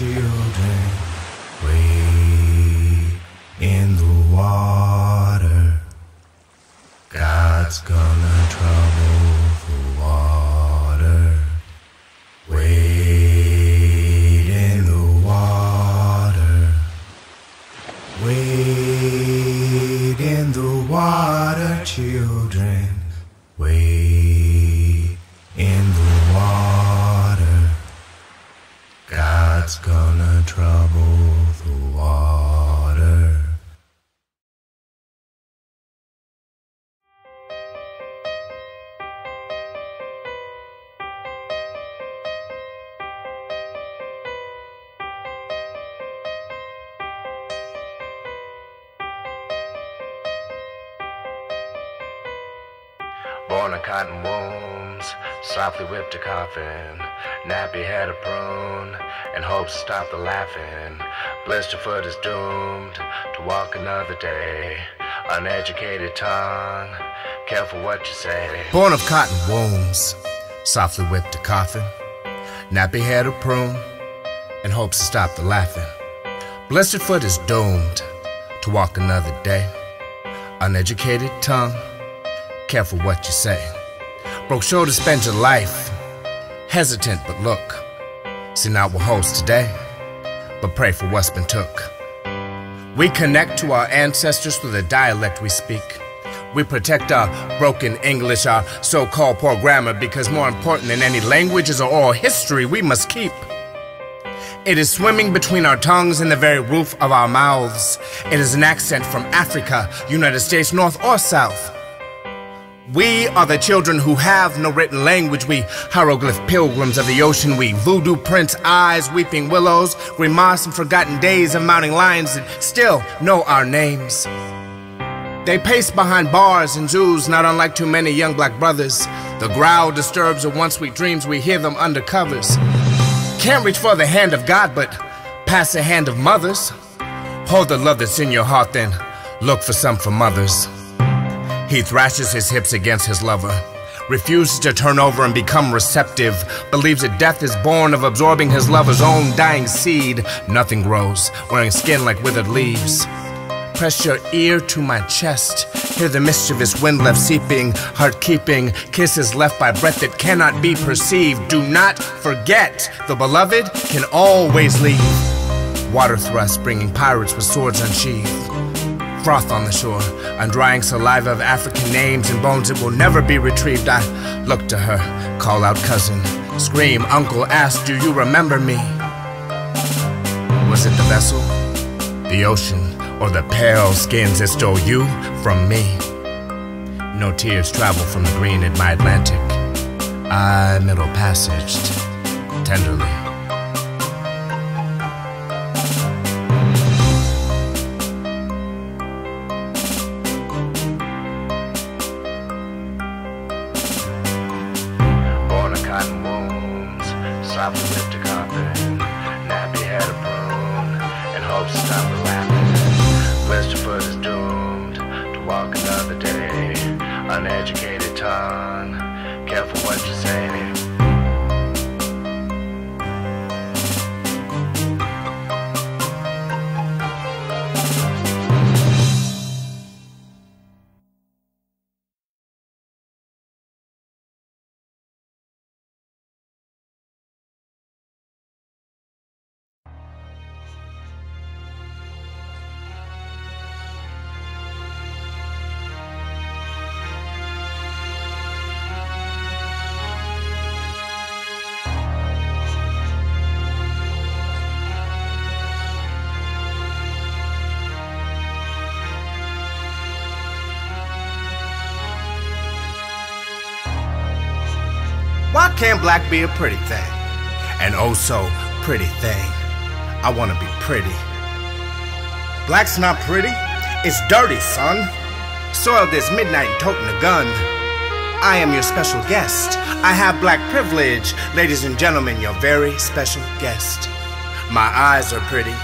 children wade in the water. God's gonna trouble the water. Wade in the water. Wade in the water, children. Wade Gonna trouble softly whipped a coffin. Nappy head a prune, and hopes to stop the laughing. Blister foot is doomed to walk another day. Uneducated tongue, careful what you say. Born of cotton wombs, softly whipped a coffin, nappy head a prune, and hopes to stop the laughing. Blistered foot is doomed to walk another day. Uneducated tongue, careful what you say. Broke shoulders spend your life, hesitant but look. See not holds today, but pray for what's been took. We connect to our ancestors through the dialect we speak. We protect our broken English, our so called poor grammar, because more important than any language is our oral history we must keep. It is swimming between our tongues and the very roof of our mouths. It is an accent from Africa, United States, North or South. We are the children who have no written language. We hieroglyph pilgrims of the ocean. We voodoo prince eyes, weeping willows, grimace and forgotten days of mounting lions that still know our names. They pace behind bars and zoos, not unlike too many young black brothers. The growl disturbs the once sweet dreams, we hear them under covers. Can't reach for the hand of God, but pass the hand of mothers. Hold the love that's in your heart, then look for some from others. He thrashes his hips against his lover, refuses to turn over and become receptive, believes that death is born of absorbing his lover's own dying seed. Nothing grows, wearing skin like withered leaves. Press your ear to my chest. Hear the mischievous wind left seeping, heart keeping, kisses left by breath that cannot be perceived. Do not forget, the beloved can always leave. Water thrusts bringing pirates with swords unsheathed. Froth on the shore, undrying saliva of African names and bones that will never be retrieved. I look to her, call out cousin, scream, uncle, ask, do you remember me? Was it the vessel, the ocean, or the pale skins that stole you from me? No tears travel from the green in my Atlantic. I middle passaged tenderly. Uneducated tongue, careful what you say. Why can't black be a pretty thing? And oh so pretty thing. I wanna be pretty. Black's not pretty, it's dirty, son. Soiled this midnight and toting a gun. I am your special guest. I have black privilege. Ladies and gentlemen, your very special guest. My eyes are pretty.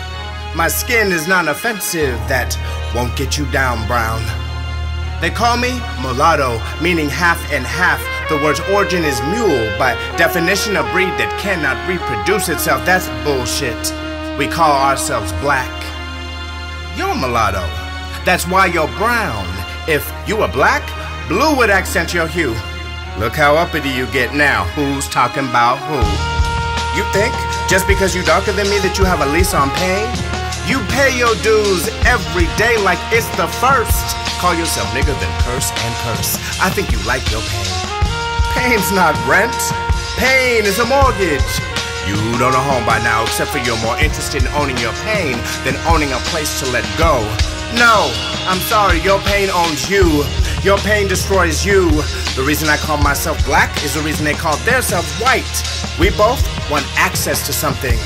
My skin is non offensive, that won't get you down, brown. They call me mulatto, meaning half and half. The word's origin is mule, by definition, a breed that cannot reproduce itself. That's bullshit. we call ourselves black. You're mulatto. That's why you're brown. If you were black, blue would accent your hue. Look how uppity you get now. Who's talking about who? You think just because you're darker than me that you have a lease on pain? You pay your dues every day like it's the first. Call yourself nigger, then curse and curse. I think you like your pain. Pain's not rent. Pain is a mortgage. You don't know home by now, except for you're more interested in owning your pain than owning a place to let go. No, I'm sorry, your pain owns you. Your pain destroys you. The reason I call myself black is the reason they call themselves white. We both want access to something.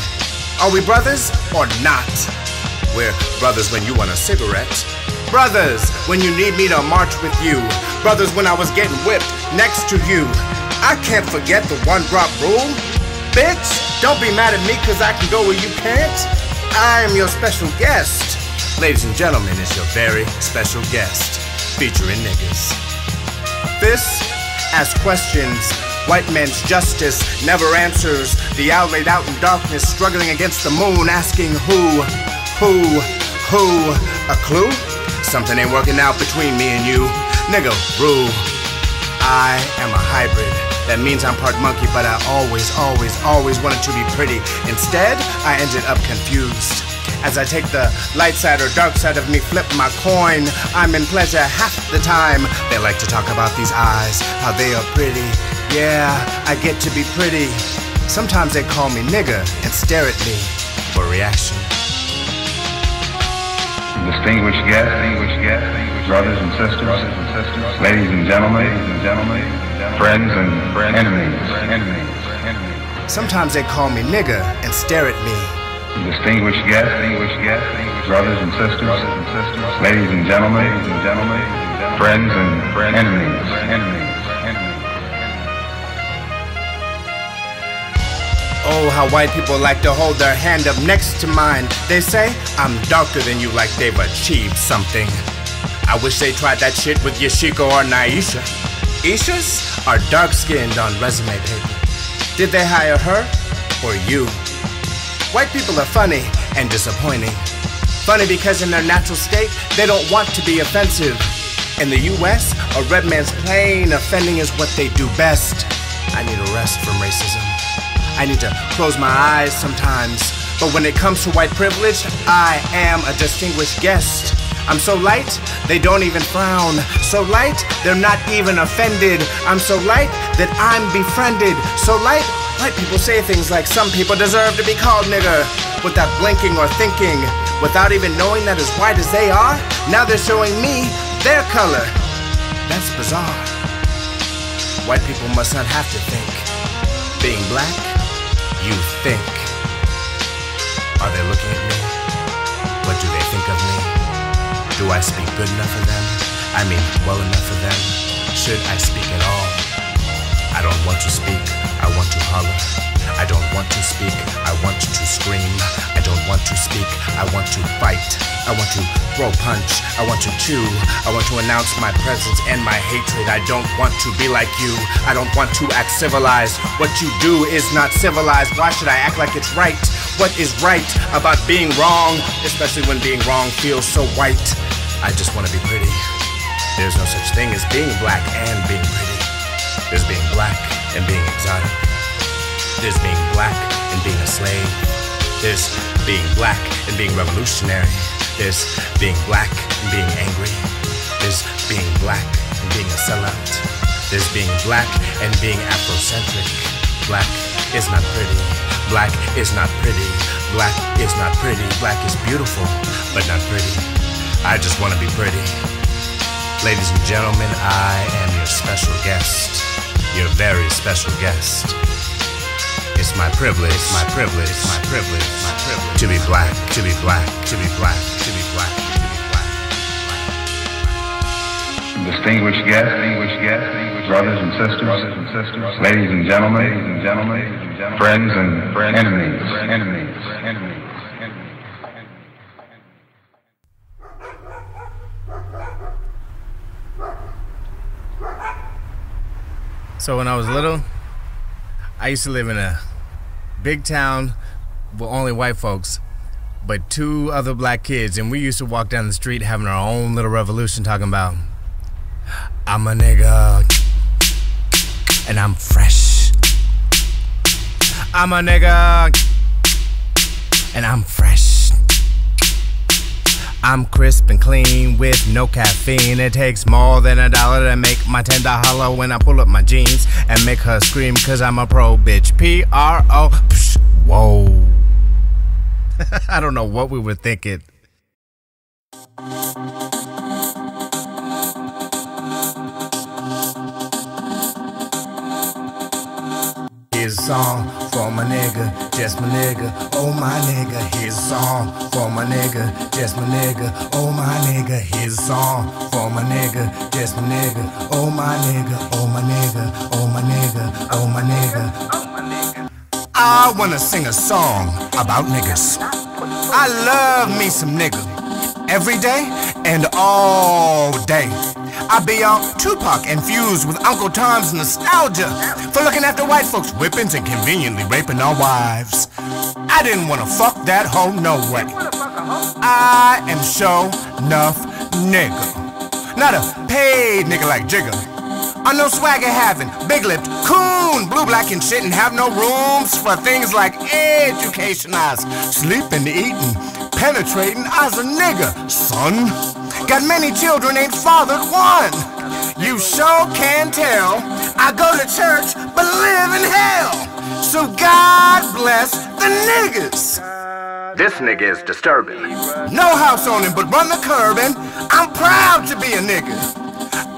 Are we brothers or not? We're brothers when you want a cigarette. Brothers when you need me to march with you. Brothers when I was getting whipped next to you. I can't forget the one drop rule. Bitch, don't be mad at me cause I can go where you can't. I am your special guest. Ladies and gentlemen, it's your very special guest featuring niggas. This asks questions. White man's justice never answers. The owl laid out in darkness, struggling against the moon, asking who, who, who? A clue? Something ain't working out between me and you. Nigga, rule. I am a hybrid. That means I'm part monkey, but I always, always, always wanted to be pretty. Instead, I ended up confused. As I take the light side or dark side of me, flip my coin. I'm in pleasure half the time. They like to talk about these eyes, how they are pretty. Yeah, I get to be pretty. Sometimes they call me nigger and stare at me for reaction. Distinguished guests, distinguished guests, brothers and sisters, brothers and sisters, ladies and gentlemen, ladies and gentlemen, friends and enemies, enemies, enemies. Sometimes they call me nigger and stare at me. Distinguished guests, distinguished guests, brothers and sisters, brothers and sisters, ladies and gentlemen, ladies and gentlemen, friends and enemies, Oh, how white people like to hold their hand up next to mine. They say I'm darker than you, like they've achieved something. I wish they tried that shit with Yashiko or Naisha. Ishas are dark skinned on resume paper. Did they hire her or you? White people are funny and disappointing. Funny because in their natural state, they don't want to be offensive. In the US, a red man's plain offending is what they do best. I need a rest from racism. I need to close my eyes sometimes. But when it comes to white privilege, I am a distinguished guest. I'm so light, they don't even frown. So light, they're not even offended. I'm so light that I'm befriended. So light, white people say things like some people deserve to be called nigger without blinking or thinking. Without even knowing that as white as they are, now they're showing me their color. That's bizarre. White people must not have to think. Being black, you think. Are they looking at me? What do they think of me? Do I speak good enough for them? I mean, well enough for them? Should I speak at all? I don't want to speak, I want to holler. I don't want to speak, want to speak, I want to fight. I want to throw punch, I want to chew. I want to announce my presence and my hatred. I don't want to be like you, I don't want to act civilized. What you do is not civilized. Why should I act like it's right? What is right about being wrong, especially when being wrong feels so white? I just want to be pretty. There's no such thing as being black and being pretty. There's being black and being exotic. There's being black and being a slave. There's being black and being revolutionary. There's being black and being angry. There's being black and being a sellout. There's being black and being Afrocentric. Black is not pretty. Black is not pretty. Black is not pretty. Black is beautiful, but not pretty. I just want to be pretty. Ladies and gentlemen, I am your special guest. Your very special guest. It's my privilege, my privilege, my privilege, my privilege to be black, to be black, to be black, to be black, to be black. Distinguished guests, distinguished guests, brothers and sisters, brothers and sisters, ladies and gentlemen, ladies and gentlemen, friends and enemies, enemies, enemies. So when I was little, I used to live in a big town with only white folks. but two other black kids, and we used to walk down the street having our own little revolution talking about, I'm a nigga, and I'm fresh. I'm a nigga, and I'm fresh. I'm crisp and clean with no caffeine. It takes more than a dollar to make my tender hollow when I pull up my jeans and make her scream cause I'm a pro bitch. P R O. Whoa. I don't know what we were thinking. A song for my nigga, just my nigga, oh my nigga. Here's a song for my nigga, just my nigga, oh my nigga. Here's a song for my nigga, just my nigga, oh my nigga, oh my nigga, oh my nigga, oh my nigga, oh my nigga. I wanna sing a song about niggas. I love me some nigga every day and all day. I be all Tupac infused with Uncle Tom's nostalgia for looking after white folks' whippings and conveniently raping our wives. I didn't wanna fuck that hoe, no way. I am show enough nigga. Not a paid nigga like Jigga. I'm no swagger having, big lipped, coon, blue, black, and shit, and have no rooms for things like education. Was sleeping, eating, penetrating. I was a nigga, son. Got many children, ain't fathered one. You sure can tell. I go to church, but live in hell. So God bless the niggas. This nigga is disturbing. No house on him, but run the curb, and I'm proud to be a nigga.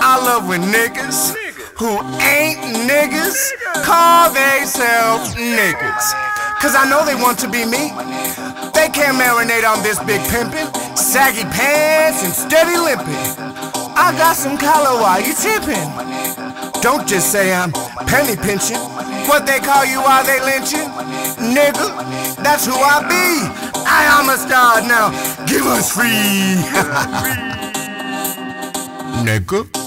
I love when niggas who ain't niggas call themselves niggas. Cause I know they want to be me. They can't marinate on this big pimpin', saggy pants and steady limping. I got some collar while you tipping. Don't just say I'm penny pinching. What they call you while they lynching? Nigga, that's who I be. I am a star now. Give us free. Nigga.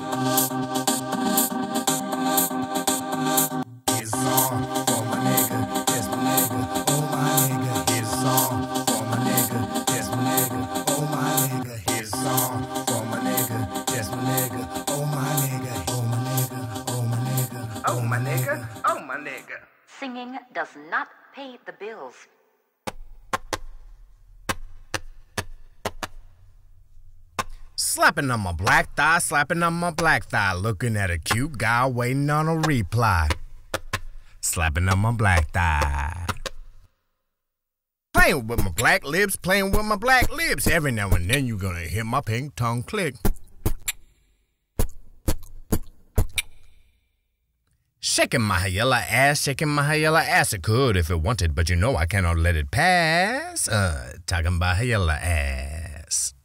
Does not pay the bills. Slapping on my black thigh, slapping on my black thigh, looking at a cute guy waiting on a reply. Slapping on my black thigh. Playing with my black lips, playing with my black lips. Every now and then you're gonna hear my pink tongue click. Shaking my yellow ass, shaking my yellow ass. It could if it wanted, but you know I cannot let it pass. Uh, talking about her yellow ass.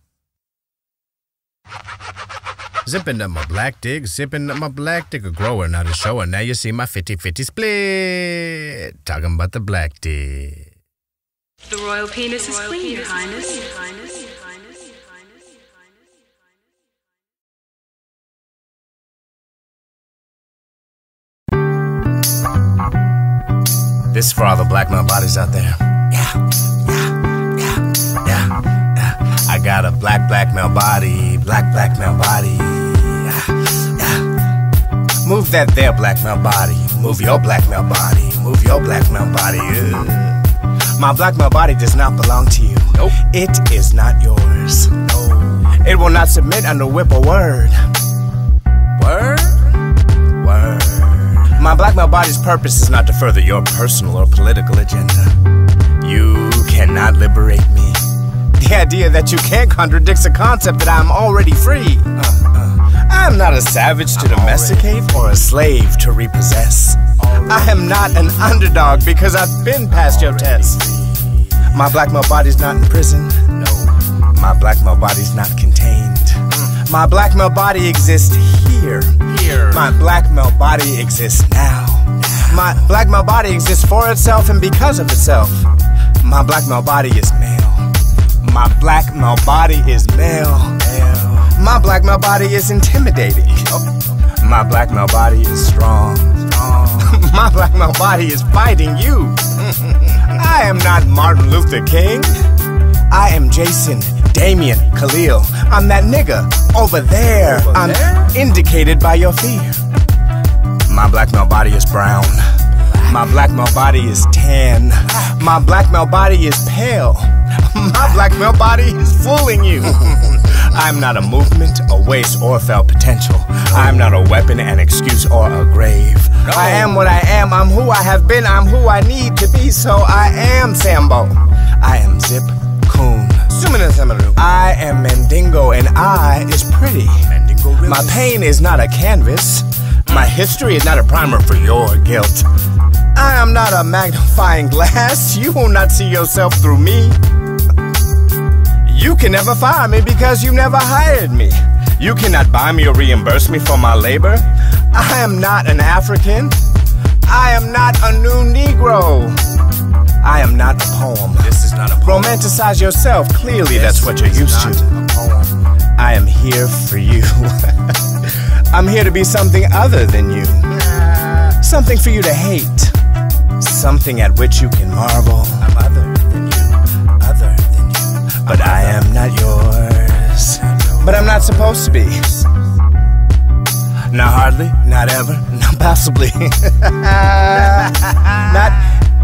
Zipping up my black dick, zipping up my black dick, a grower, not a shower. Now you see my 50 50 split. Talking about the black dick. The royal penis is clean, Your Highness. This is for all the black male bodies out there. Yeah, yeah, yeah, yeah, yeah. I got a black, black male body, black, black male body. Yeah, yeah. Move that there black male body. Move your black male body. Move your black male body. Ugh. My black male body does not belong to you. Nope. It is not yours. No. It will not submit under whip or. Word? My black male body's purpose is not to further your personal or political agenda. You cannot liberate me. The idea that you can't contradicts the concept that I'm already free. Uh, uh. I'm not a savage to domesticate or a slave to repossess. I am not an underdog because I've been past your test. My black male body's not in prison. No. My black male body's not contained. My black male body exists here. Here. My black male body exists now. My black male body exists for itself and because of itself. My black male body is male. My black male body is male. My black male body is intimidating. My black male body is strong. My black male body is fighting you. I am not Martin Luther King. I am Jason, Damien, Khalil. I'm that nigga over there. Over I'm there? indicated by your fear. My black male body is brown. My black male body is tan. My black male body is pale. My black male body is fooling you. I'm not a movement, a waste, or felt potential. I'm not a weapon, an excuse, or a grave. I am what I am. I'm who I have been. I'm who I need to be. So I am Sambo. I am Zip Coon. I am Mandingo, and I is pretty. My pain is not a canvas. My history is not a primer for your guilt. I am not a magnifying glass. You will not see yourself through me. You can never fire me because you never hired me. You cannot buy me or reimburse me for my labor. I am not an African. I am not a new Negro. I am not a poem. This is not a poem. Romanticize yourself. Clearly, that's what you're used to. not a poem. I am here for you. I'm here to be something other than you. Something for you to hate. Something at which you can marvel. I'm other than you. Other than you. But I am not yours. But I'm not supposed to be. Not hardly, not ever, not possibly. not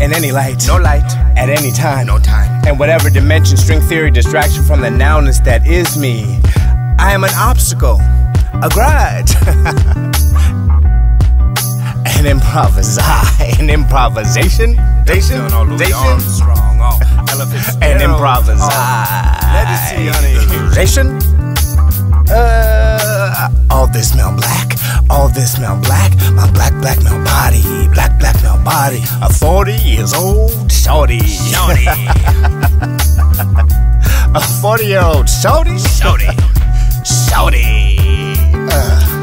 in any light. No light. At any time. No time. And whatever dimension, string theory, distraction from the nounness that is me. I am an obstacle, a grudge, an improvise, an improvisation, dation, Feeling all Louis dation, Armstrong, all Ella an Fitzgerald, Uh, all this smell black, all this smell black. My black, black male body, black, black male body. A 40 years old shorty. Shorty. A 40 year old shorty. Shorty. Shorty. Uh,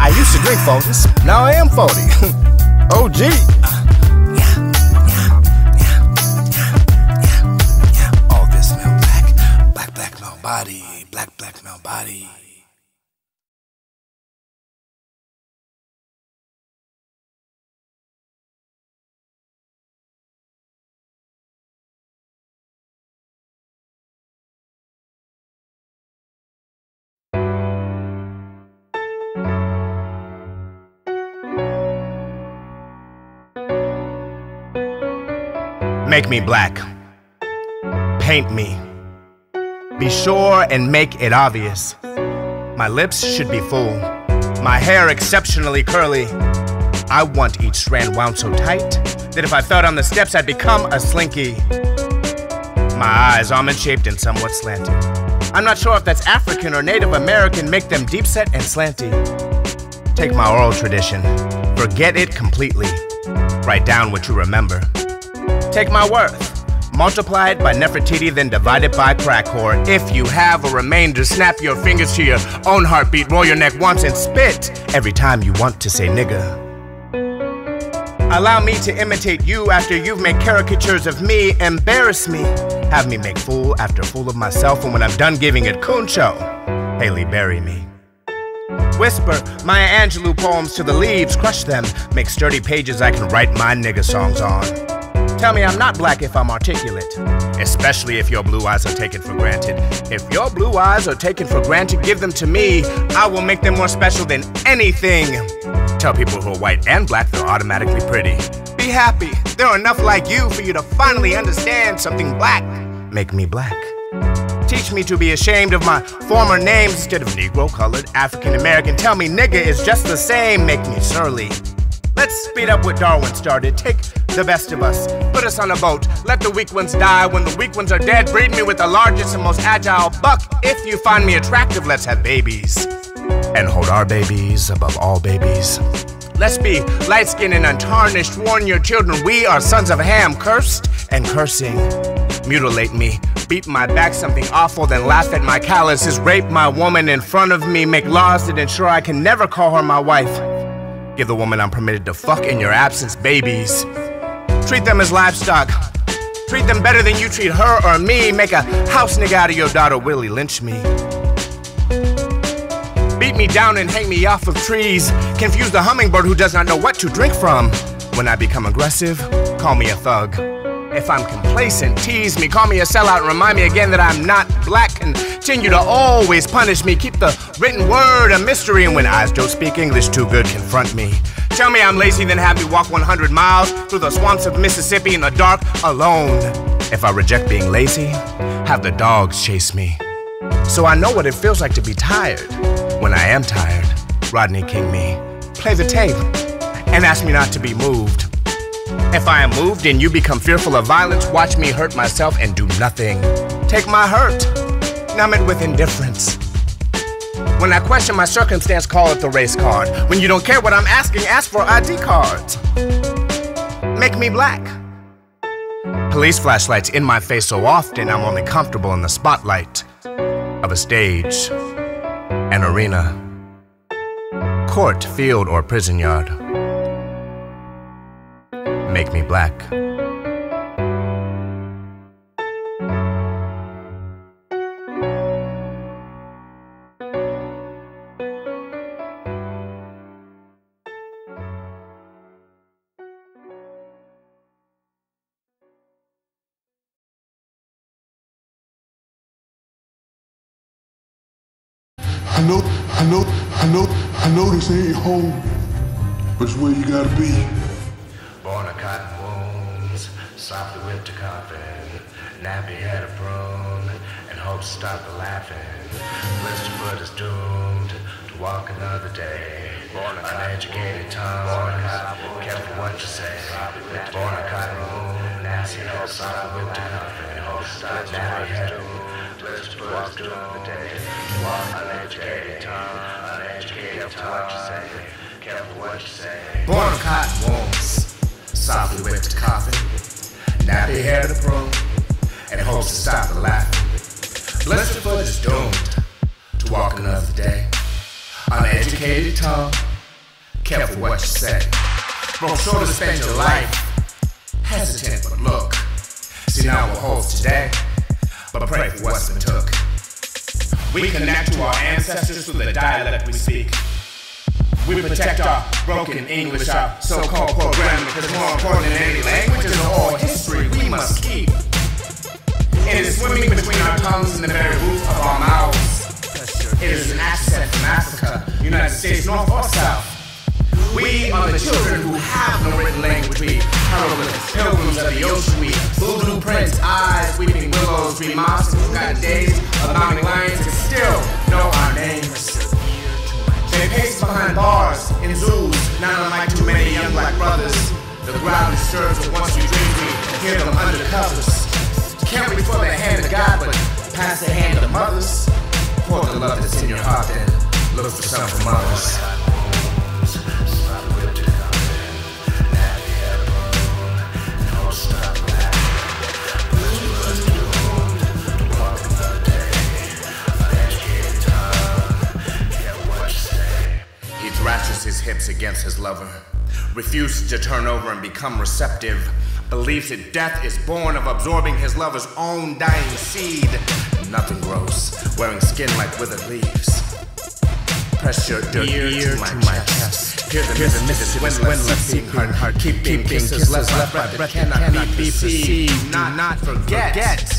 I used to drink 40s, now I am 40. oh, gee. All this male black, black, black male body, black, black male body. Make me black. Paint me. Be sure and make it obvious. My lips should be full. My hair exceptionally curly. I want each strand wound so tight that if I fell down the steps, I'd become a slinky. My eyes almond shaped and somewhat slanted. I'm not sure if that's African or Native American, make them deep set and slanty. Take my oral tradition, forget it completely. Write down what you remember. Take my worth. Multiply it by Nefertiti, then divide it by crack whore. If you have a remainder, snap your fingers to your own heartbeat, roll your neck once, and spit every time you want to say nigga. Allow me to imitate you after you've made caricatures of me, embarrass me. Have me make fool after fool of myself, and when I'm done giving it coon show, Halle Berry me. Whisper Maya Angelou poems to the leaves, crush them, make sturdy pages I can write my nigga songs on. Tell me I'm not black if I'm articulate, especially if your blue eyes are taken for granted. If your blue eyes are taken for granted, give them to me. I will make them more special than anything. Tell people who are white and black they're automatically pretty. Be happy. There are enough like you for you to finally understand something black. Make me black. Teach me to be ashamed of my former names instead of Negro, colored, African American. Tell me nigga is just the same. Make me surly. Let's speed up what Darwin started. Take the best of us, put us on a boat. Let the weak ones die. When the weak ones are dead, breed me with the largest and most agile buck. If you find me attractive, let's have babies. And hold our babies above all babies. Let's be light skinned and untarnished. Warn your children we are sons of Ham, cursed and cursing. Mutilate me, beat my back something awful, then laugh at my calluses. Rape my woman in front of me, make laws that ensure I can never call her my wife. Give the woman I'm permitted to fuck in your absence babies. Treat them as livestock. Treat them better than you treat her or me. Make a house nigga out of your daughter, Willie Lynch me. Beat me down and hang me off of trees. Confuse the hummingbird who does not know what to drink from. When I become aggressive, call me a thug. If I'm complacent, tease me, call me a sellout, and remind me again that I'm not black. Continue to always punish me, keep the written word a mystery, and when eyes don't speak English too good, confront me. Tell me I'm lazy, then have me walk 100 miles through the swamps of Mississippi in the dark alone. If I reject being lazy, have the dogs chase me. So I know what it feels like to be tired. When I am tired, Rodney King me. Play the tape and ask me not to be moved. If I am moved and you become fearful of violence, watch me hurt myself and do nothing. Take my hurt, numb it with indifference. When I question my circumstance, call it the race card. When you don't care what I'm asking, ask for ID cards. Make me black. Police flashlights in my face so often, I'm only comfortable in the spotlight of a stage, an arena, court, field, or prison yard. Make me black. I ain't home, but it's where you gotta be. Born of cotton wounds, softly whipped to coffin. Nappy had a prune and hopes to stop the laughing. Blister foot is doomed to walk another day. Born of uneducated tongues, careful what you say. Born of cotton wounds, nasty hopes softly whipped to coffin. Nappy had a prune, blister foot is doomed to day. Uneducated tongue, tongue, what you say. Careful what you say. Cotton wounds, softly whipped to coffin. Nappy hair to prune, and hopes to stop the laughing. Blister foot is doomed to walk another day. Uneducated tongue, careful what you say. Broke sure to spend your life hesitant, but look. See now what holds today, but pray for what's been took. We connect to our ancestors through the dialect we speak. We protect our broken English, our so-called programming, because more important than any language is oral history we must keep. It is swimming between our tongues and the very roof of our mouths. It is an accent from Africa, United States, North or South. We are the children who have no written language. We hieroglyphs, pilgrims of the ocean. We voodoo prince eyes, weeping willows, we mobs who got days of mounting lions and still know our names. They pace behind bars in zoos, not unlike too many young black brothers. The ground is disturbs, but once we dream, we hear them under covers. Can't reach for the hand of God, but pass the hand of mothers. Pour the love that's in your heart, then look for some from others. Hips against his lover, refuses to turn over and become receptive, believes that death is born of absorbing his lover's own dying seed. Nothing grows, wearing skin like withered leaves. Press your ear, ear to, my, chest. Hear the, Hear the missus windless beating heart, heart keeping kisses left, left, breath that cannot, cannot be perceived. Do not forget,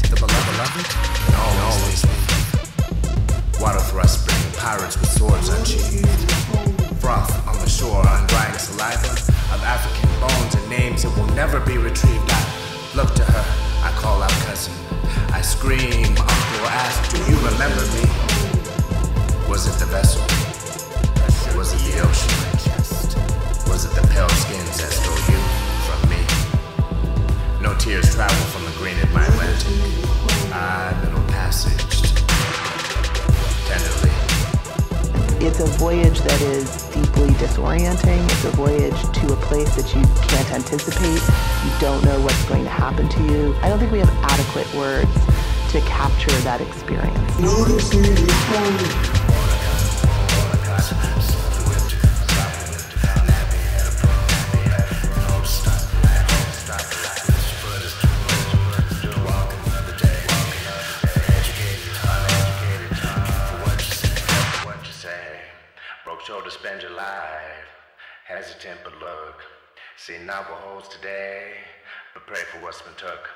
the beloved, beloved and always leave. Water thrust bringing pirates with swords unsheathed. Froth on never be retrieved. I look to her, I call out cousin. I scream, uncle, ask, do you remember me? Was it the vessel? Was it the ocean? Was it the pale skins that stole you from me? No tears travel from the green Atlantic. Ah, I middle passage It's a voyage that is deeply disorienting. It's a voyage to a place that you can't anticipate. You don't know what's going to happen to you. I don't think we have adequate words to capture that experience. See, holds today. but pray for what's been took.